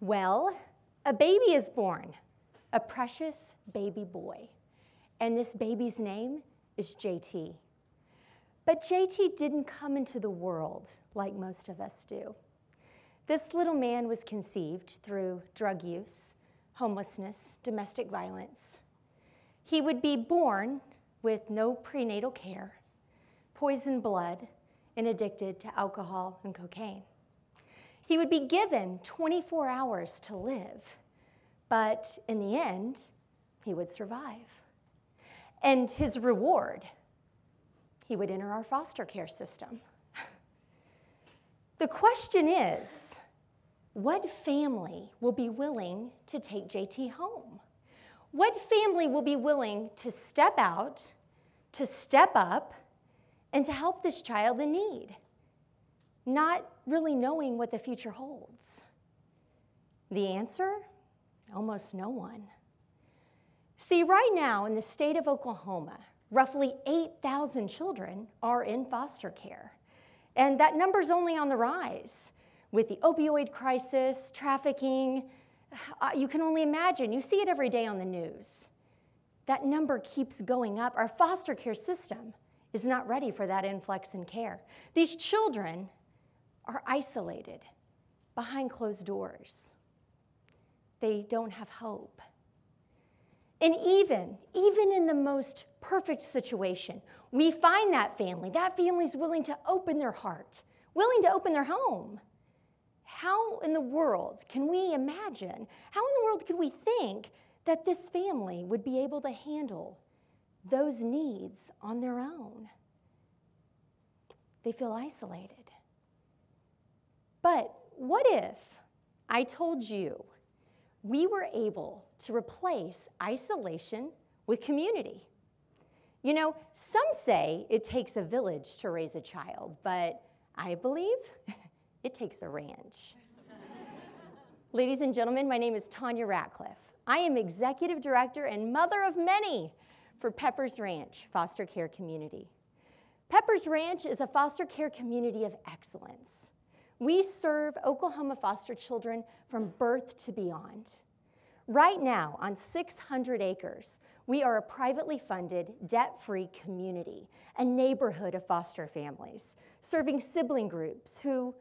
Well, a baby is born, a precious baby boy. And this baby's name is JT. But JT didn't come into the world like most of us do. This little man was conceived through drug use, homelessness, domestic violence. He would be born with no prenatal care, poisoned blood, and addicted to alcohol and cocaine. He would be given 24 hours to live, but in the end, he would survive. And his reward, he would enter our foster care system. The question is what family will be willing to take JT home? What family will be willing to step out, to step up, and to help this child in need, not really knowing what the future holds? The answer? Almost no one. See, right now in the state of Oklahoma, roughly 8,000 children are in foster care. And that number's only on the rise with the opioid crisis, trafficking. Uh, you can only imagine. You see it every day on the news. That number keeps going up. Our foster care system is not ready for that influx in care. These children are isolated behind closed doors. They don't have hope. And even, even in the most perfect situation, we find that family. That family's willing to open their heart, willing to open their home. How in the world can we imagine, how in the world could we think that this family would be able to handle those needs on their own? They feel isolated. What if I told you we were able to replace isolation with community. You know, some say it takes a village to raise a child, but I believe it takes a ranch. Ladies and gentlemen, my name is Tanya Ratcliffe. I am executive director and mother of many for Pepper's Ranch Foster Care Community. Pepper's Ranch is a foster care community of excellence. We serve Oklahoma foster children from birth to beyond. Right now, on 600 acres, we are a privately funded, debt free community, a neighborhood of foster families, serving sibling groups who,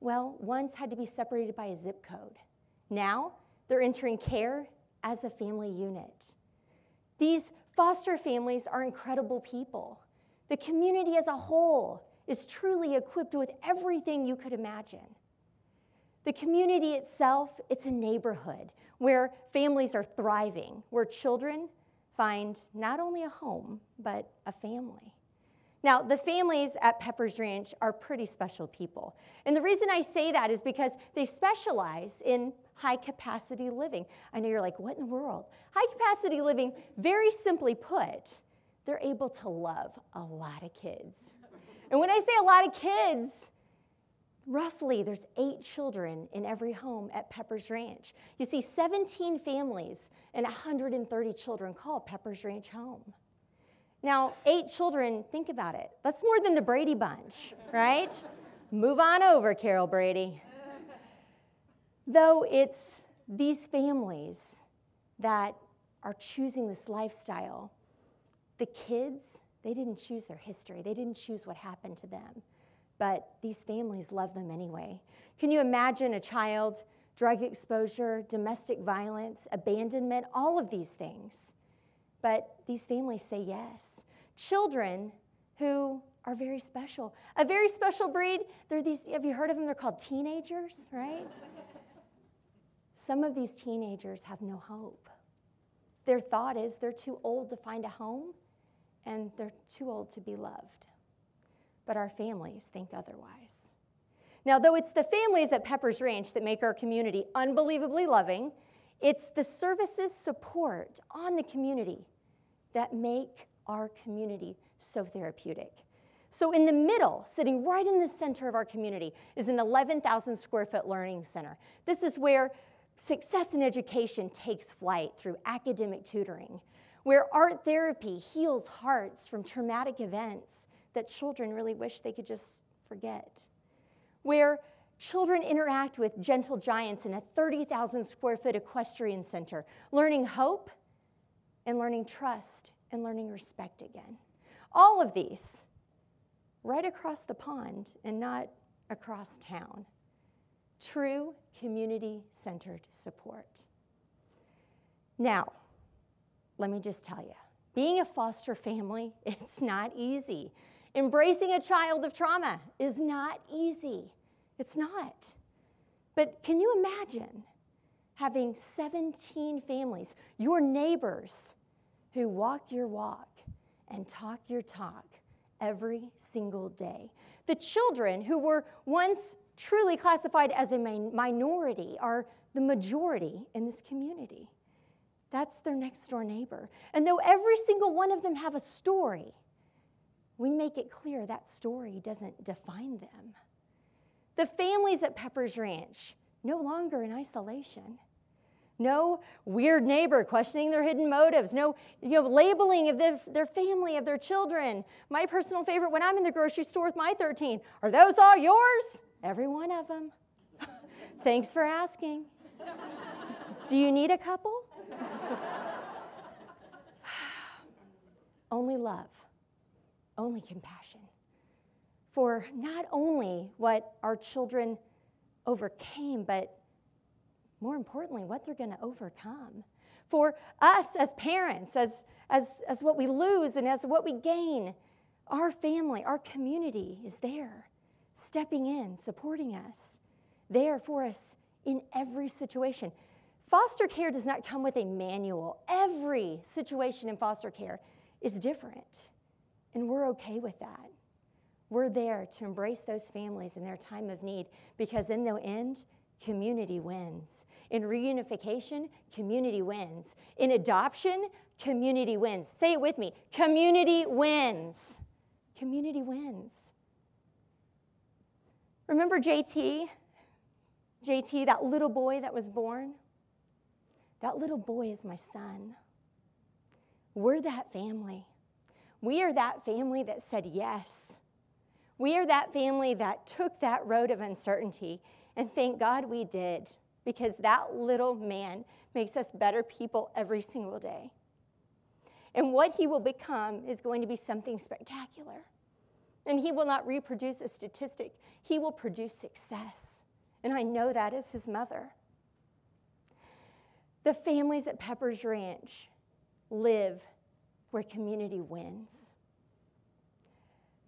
well, once had to be separated by a zip code. Now, they're entering care as a family unit. These foster families are incredible people. The community as a whole is truly equipped with everything you could imagine. The community itself, it's a neighborhood where families are thriving, where children find not only a home, but a family. Now, the families at Pepper's Ranch are pretty special people. And the reason I say that is because they specialize in high capacity living. I know you're like, what in the world? High capacity living, very simply put, they're able to love a lot of kids. And when I say a lot of kids, roughly there's eight children in every home at Pepper's Ranch. You see, 17 families and 130 children call Pepper's Ranch home. Now, eight children, think about it. That's more than the Brady Bunch, right? Move on over, Carol Brady. Though it's these families that are choosing this lifestyle, the kids they didn't choose their history, they didn't choose what happened to them. But these families love them anyway. Can you imagine a child, drug exposure, domestic violence, abandonment, all of these things? But these families say yes. Children who are very special. A very special breed, they're these, have you heard of them? They're called teenagers, right? Some of these teenagers have no hope. Their thought is they're too old to find a home and they're too old to be loved. But our families think otherwise. Now, though it's the families at Pepper's Ranch that make our community unbelievably loving, it's the services support on the community that make our community so therapeutic. So, in the middle, sitting right in the center of our community, is an 11,000 square foot learning center. This is where success in education takes flight through academic tutoring, where art therapy heals hearts from traumatic events that children really wish they could just forget, where Children interact with gentle giants in a 30,000 square foot equestrian center, learning hope and learning trust and learning respect again. All of these right across the pond and not across town. True community centered support. Now, let me just tell you being a foster family, it's not easy. Embracing a child of trauma is not easy. It's not. But can you imagine having 17 families, your neighbors, who walk your walk and talk your talk every single day? The children who were once truly classified as a minority are the majority in this community. That's their next door neighbor. And though every single one of them have a story, we make it clear that story doesn't define them. The families at Pepper's Ranch, no longer in isolation. No weird neighbor questioning their hidden motives. No you know, labeling of their, their family, of their children. My personal favorite when I'm in the grocery store with my 13 are those all yours? Every one of them. Thanks for asking. Do you need a couple? only love, only compassion. For not only what our children overcame, but more importantly, what they're going to overcome. For us as parents, as, as, as what we lose and as what we gain, our family, our community is there, stepping in, supporting us, there for us in every situation. Foster care does not come with a manual. Every situation in foster care is different, and we're okay with that. We're there to embrace those families in their time of need because, in the end, community wins. In reunification, community wins. In adoption, community wins. Say it with me community wins. Community wins. Remember JT? JT, that little boy that was born? That little boy is my son. We're that family. We are that family that said yes. We are that family that took that road of uncertainty, and thank God we did, because that little man makes us better people every single day. And what he will become is going to be something spectacular. And he will not reproduce a statistic, he will produce success. And I know that as his mother. The families at Pepper's Ranch live where community wins.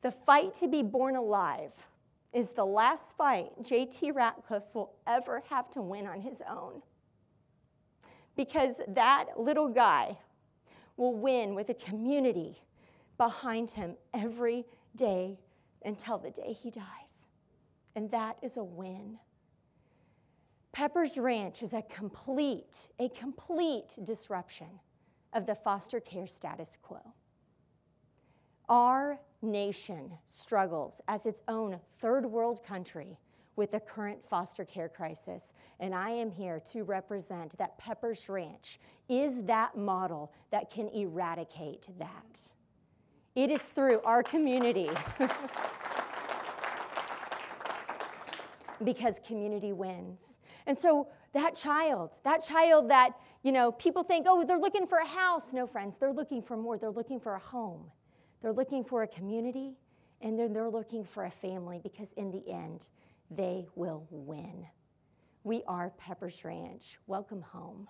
The fight to be born alive is the last fight J.T. Ratcliffe will ever have to win on his own. Because that little guy will win with a community behind him every day until the day he dies. And that is a win. Pepper's Ranch is a complete, a complete disruption of the foster care status quo. Our nation struggles as its own third world country with the current foster care crisis, and I am here to represent that Pepper's Ranch is that model that can eradicate that. It is through our community. because community wins. And so that child, that child that, you know, people think, oh, they're looking for a house. No, friends, they're looking for more. They're looking for a home. They're looking for a community, and then they're looking for a family because in the end, they will win. We are Pepper's Ranch. Welcome home.